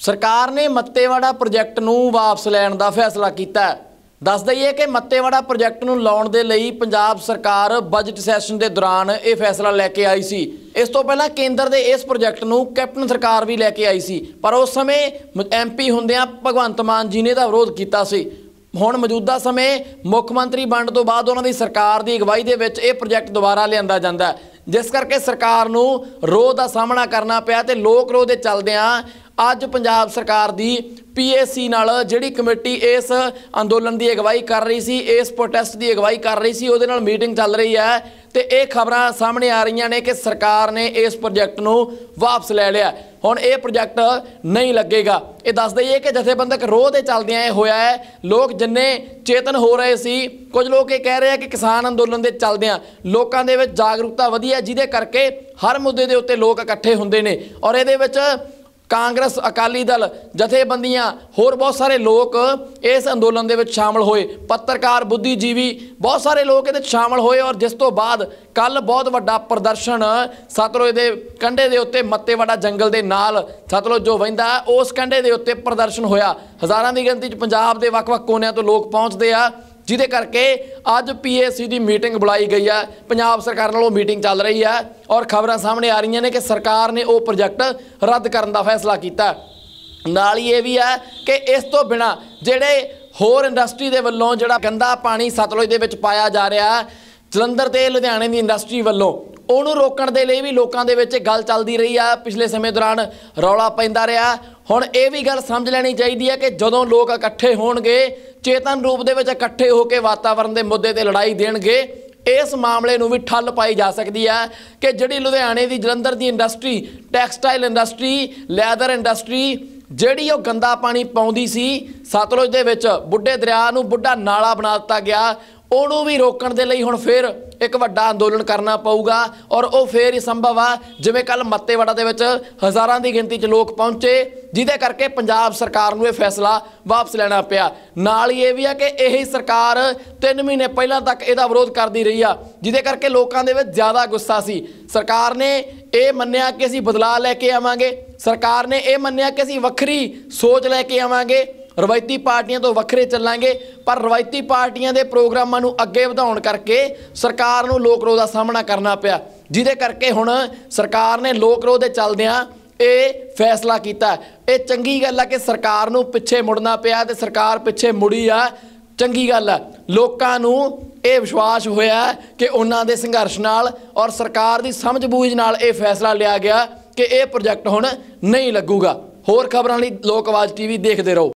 ਸਰਕਾਰ ਨੇ ਮੱਤੇਵਾੜਾ ਪ੍ਰੋਜੈਕਟ ਨੂੰ ਵਾਪਸ ਲੈਣ ਦਾ ਫੈਸਲਾ ਕੀਤਾ ਹੈ। ਦੱਸ ਦਈਏ ਕਿ ਮੱਤੇਵਾੜਾ ਪ੍ਰੋਜੈਕਟ ਨੂੰ ਲਾਉਣ ਦੇ ਲਈ ਪੰਜਾਬ ਸਰਕਾਰ ਬਜਟ ਸੈਸ਼ਨ ਦੇ ਦੌਰਾਨ ਇਹ ਫੈਸਲਾ ਲੈ ਕੇ ਆਈ ਸੀ। ਇਸ ਤੋਂ ਪਹਿਲਾਂ ਕੇਂਦਰ ਦੇ ਇਸ ਪ੍ਰੋਜੈਕਟ ਨੂੰ ਕੈਪਟਨ ਸਰਕਾਰ ਵੀ ਲੈ ਕੇ ਆਈ ਸੀ, ਪਰ ਉਸ ਸਮੇਂ ਐਮਪੀ ਹੁੰਦਿਆਂ ਭਗਵੰਤ ਮਾਨ ਜੀ ਨੇ ਦਾ ਵਿਰੋਧ ਕੀਤਾ ਸੀ। ਹੁਣ ਮੌਜੂਦਾ ਸਮੇਂ ਮੁੱਖ ਮੰਤਰੀ ਬਣਨ ਤੋਂ ਬਾਅਦ ਉਹਨਾਂ ਦੀ ਸਰਕਾਰ ਦੀ ਅਗਵਾਈ ਦੇ ਵਿੱਚ ਇਹ ਪ੍ਰੋਜੈਕਟ ਦੁਬਾਰਾ ਲਿਆਂਦਾ ਜਾਂਦਾ ਜਿਸ ਕਰਕੇ ਸਰਕਾਰ ਨੂੰ ਰੋਹ ਦਾ ਸਾਹਮਣਾ ਕਰਨਾ ਪਿਆ ਤੇ ਲੋਕ ਰੋਹ ਦੇ ਚੱਲਦਿਆਂ ਅੱਜ ਪੰਜਾਬ ਸਰਕਾਰ ਦੀ ਪੀਏਸੀ ਨਾਲ ਜਿਹੜੀ ਕਮੇਟੀ ਇਸ ਅੰਦੋਲਨ ਦੀ ਅਗਵਾਈ ਕਰ ਰਹੀ ਸੀ, ਇਸ ਪ੍ਰੋਟੈਸਟ ਦੀ ਅਗਵਾਈ ਕਰ ਰਹੀ ਸੀ, ਉਹਦੇ ਨਾਲ ਮੀਟਿੰਗ ਚੱਲ ਰਹੀ ਹੈ ਤੇ ਇਹ ਖਬਰਾਂ ਸਾਹਮਣੇ ਆ ਰਹੀਆਂ ਨੇ ਕਿ ਸਰਕਾਰ ਨੇ ਇਸ ਪ੍ਰੋਜੈਕਟ ਨੂੰ ਵਾਪਸ ਲੈ ਲਿਆ। ਹੁਣ ਇਹ ਪ੍ਰੋਜੈਕਟ ਨਹੀਂ ਲੱਗੇਗਾ। ਇਹ ਦੱਸ ਦਈਏ ਕਿ ਜਥੇਬੰਦਕ ਰੋਹ ਦੇ ਚੱਲਦਿਆਂ ਇਹ ਹੋਇਆ ਹੈ, ਲੋਕ ਜਿੰਨੇ ਚੇਤਨ ਹੋ ਰਹੇ ਸੀ, ਕੁਝ ਲੋਕ ਇਹ ਕਹਿ ਰਹੇ ਆ ਕਿ ਕਿਸਾਨ ਅੰਦੋਲਨ ਦੇ ਚੱਲਦਿਆਂ ਲੋਕਾਂ ਦੇ ਵਿੱਚ ਜਾਗਰੂਕਤਾ ਵਧੀ ਹੈ, ਜਿਹਦੇ ਕਰਕੇ ਹਰ ਮੁੱਦੇ ਦੇ ਉੱਤੇ ਲੋਕ ਇਕੱਠੇ ਹੁੰਦੇ ਨੇ ਔਰ ਇਹਦੇ ਵਿੱਚ ਕਾਂਗਰਸ ਅਕਾਲੀ ਦਲ ਜਥੇਬੰਦੀਆਂ, ਹੋਰ ਬਹੁਤ ਸਾਰੇ ਲੋਕ ਇਸ ਅੰਦੋਲਨ ਦੇ ਵਿੱਚ ਸ਼ਾਮਲ ਹੋਏ। ਪੱਤਰਕਾਰ, ਬੁੱਧੀਜੀਵੀ, ਬਹੁਤ ਸਾਰੇ ਲੋਕ ਇਹਦੇ ਵਿੱਚ ਸ਼ਾਮਲ ਹੋਏ ਔਰ ਜਿਸ ਤੋਂ ਬਾਅਦ ਕੱਲ ਬਹੁਤ ਵੱਡਾ ਪ੍ਰਦਰਸ਼ਨ ਸਤਲੁਜ ਦੇ ਕੰਢੇ ਦੇ ਉੱਤੇ ਮੱਤੇਵਾੜਾ ਜੰਗਲ ਦੇ ਨਾਲ ਸਤਲੁਜ ਜੋ ਵਹਿੰਦਾ, ਉਸ ਕੰਢੇ ਦੇ ਉੱਤੇ ਪ੍ਰਦਰਸ਼ਨ ਹੋਇਆ। ਹਜ਼ਾਰਾਂ ਦੀ ਗਿਣਤੀ 'ਚ ਪੰਜਾਬ ਦੇ ਵੱਖ-ਵੱਖ ਕੋਨਿਆਂ ਤੋਂ ਲੋਕ ਪਹੁੰਚਦੇ ਆ। ਜਿਹਦੇ ਕਰਕੇ ਅੱਜ ਪੀਏਸੀ ਦੀ ਮੀਟਿੰਗ ਬੁਲਾਈ ਗਈ ਹੈ। ਪੰਜਾਬ ਸਰਕਾਰ ਨਾਲ ਉਹ ਮੀਟਿੰਗ ਚੱਲ ਰਹੀ ਹੈ ਔਰ ਖਬਰਾਂ ਸਾਹਮਣੇ ਆ ਰਹੀਆਂ ਨੇ ਕਿ ਸਰਕਾਰ ਨੇ ਉਹ ਪ੍ਰੋਜੈਕਟ ਰੱਦ ਕਰਨ ਦਾ ਫੈਸਲਾ ਕੀਤਾ ਨਾਲ ਹੀ ਇਹ ਵੀ ਹੈ ਕਿ ਇਸ ਤੋਂ ਬਿਨਾ ਜਿਹੜੇ ਹੋਰ ਇੰਡਸਟਰੀ ਦੇ ਵੱਲੋਂ ਜਿਹੜਾ ਗੰਦਾ ਪਾਣੀ ਸਤਲੁਜ ਦੇ ਵਿੱਚ ਪਾਇਆ ਜਾ ਰਿਹਾ ਜਲੰਧਰ ਤੇ ਲੁਧਿਆਣੇ ਦੀ ਇੰਡਸਟਰੀ ਵੱਲੋਂ, ਉਹਨੂੰ ਰੋਕਣ ਦੇ ਲਈ ਵੀ ਲੋਕਾਂ ਦੇ ਵਿੱਚ ਗੱਲ ਚੱਲਦੀ ਰਹੀ ਆ ਪਿਛਲੇ ਸਮੇਂ ਦੌਰਾਨ ਰੌਲਾ ਪੈਂਦਾ ਰਿਹਾ। ਹੁਣ ਇਹ ਵੀ ਗੱਲ ਸਮਝ ਲੈਣੀ ਚਾਹੀਦੀ ਹੈ ਕਿ ਜਦੋਂ ਲੋਕ ਇਕੱਠੇ ਹੋਣਗੇ, ਚੇਤਨ ਰੂਪ ਦੇ ਵਿੱਚ ਇਕੱਠੇ ਹੋ ਕੇ ਵਾਤਾਵਰਣ ਦੇ ਮੁੱਦੇ ਤੇ ਲੜਾਈ ਦੇਣਗੇ, ਇਸ ਮਾਮਲੇ ਨੂੰ ਵੀ ਠੱਲ ਪਾਈ ਜਾ ਸਕਦੀ ਹੈ ਕਿ ਜਿਹੜੀ ਲੁਧਿਆਣੇ ਦੀ ਜਲੰਧਰ ਦੀ industry, textile industry, leather industry, ਜਿਹੜੀ ਉਹ ਗੰਦਾ ਪਾਣੀ ਪਾਉਂਦੀ ਸੀ, ਸਤਲੁਜ ਦੇ ਵਿੱਚ ਬੁੱਢੇ ਦਰਿਆ ਨੂੰ ਬੁੱਢਾ ਨਾਲਾ ਬਣਾ ਦਿੱਤਾ ਗਿਆ ਉਹਨੂੰ ਵੀ ਰੋਕਣ ਦੇ ਲਈ ਹੁਣ ਫਿਰ ਇੱਕ ਵੱਡਾ ਅੰਦੋਲਨ ਕਰਨਾ ਪਊਗਾ ਔਰ ਉਹ ਫੇਰ ਹੀ ਸੰਭਵ ਆ, ਜਿਵੇਂ ਕੱਲ ਮੱਤੇਵਾੜਾ ਦੇ ਵਿੱਚ ਹਜ਼ਾਰਾਂ ਦੀ ਗਿਣਤੀ 'ਚ ਲੋਕ ਪਹੁੰਚੇ, ਜਿਹਦੇ ਕਰਕੇ ਪੰਜਾਬ ਸਰਕਾਰ ਨੂੰ ਇਹ ਫੈਸਲਾ ਵਾਪਸ ਲੈਣਾ ਪਿਆ। ਨਾਲ ਹੀ ਇਹ ਵੀ ਆ ਕਿ ਇਹੀ ਸਰਕਾਰ 3 ਮਹੀਨੇ ਪਹਿਲਾਂ ਤੱਕ ਇਹਦਾ ਵਿਰੋਧ ਕਰਦੀ ਰਹੀ ਆ, ਜਿਹਦੇ ਕਰਕੇ ਲੋਕਾਂ ਦੇ ਵਿੱਚ ਜ਼ਿਆਦਾ ਗੁੱਸਾ ਸੀ। ਸਰਕਾਰ ਨੇ ਇਹ ਮੰਨਿਆ ਕਿ ਅਸੀਂ ਬਦਲਾਅ ਲੈ ਕੇ ਆਵਾਂਗੇ, ਸਰਕਾਰ ਨੇ ਇਹ ਮੰਨਿਆ ਕਿ ਅਸੀਂ ਵੱਖਰੀ ਸੋਚ ਲੈ ਕੇ ਆਵਾਂਗੇ ਰਵਾਇਤੀ ਪਾਰਟੀਆਂ ਤੋਂ ਵੱਖਰੇ ਚੱਲਾਂਗੇ, ਪਰ ਰਵਾਇਤੀ ਪਾਰਟੀਆਂ ਦੇ ਪ੍ਰੋਗਰਾਮਾਂ ਨੂੰ ਅੱਗੇ ਵਧਾਉਣ ਕਰਕੇ ਸਰਕਾਰ ਨੂੰ ਲੋਕ ਰੋਹ ਦਾ ਸਾਹਮਣਾ ਕਰਨਾ ਪਿਆ। ਜਿਹਦੇ ਕਰਕੇ ਹੁਣ ਸਰਕਾਰ ਨੇ ਲੋਕ ਰੋਹ ਦੇ ਚੱਲਦਿਆਂ ਇਹ ਫੈਸਲਾ ਕੀਤਾ। ਇਹ ਚੰਗੀ ਗੱਲ ਆ ਕਿ ਸਰਕਾਰ ਨੂੰ ਪਿੱਛੇ ਮੁੜਨਾ ਪਿਆ ਤੇ ਸਰਕਾਰ ਪਿੱਛੇ ਮੁੜੀ ਆ। ਚੰਗੀ ਗੱਲ ਆ। ਲੋਕਾਂ ਨੂੰ ਇਹ ਵਿਸ਼ਵਾਸ ਹੋਇਆ ਕਿ ਉਹਨਾਂ ਦੇ ਸੰਘਰਸ਼ ਨਾਲ ਔਰ ਸਰਕਾਰ ਦੀ ਸਮਝ ਬੂਝ ਨਾਲ ਇਹ ਫੈਸਲਾ ਲਿਆ ਗਿਆ ਕਿ ਇਹ ਪ੍ਰੋਜੈਕਟ ਹੁਣ ਨਹੀਂ ਲੱਗੂਗਾ। ਹੋਰ ਖਬਰਾਂ ਲਈ ਲੋਕ ਆਵਾਜ਼ ਟੀਵੀ ਦੇਖਦੇ ਰਹੋ।